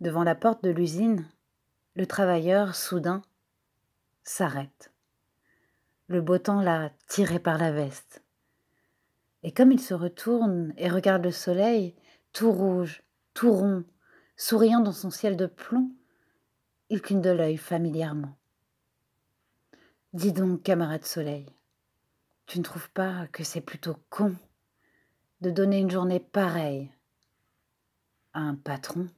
Devant la porte de l'usine, le travailleur, soudain, s'arrête. Le beau temps l'a tiré par la veste. Et comme il se retourne et regarde le soleil, tout rouge, tout rond, souriant dans son ciel de plomb, il cligne de l'œil familièrement. Dis donc, camarade soleil, tu ne trouves pas que c'est plutôt con de donner une journée pareille à un patron?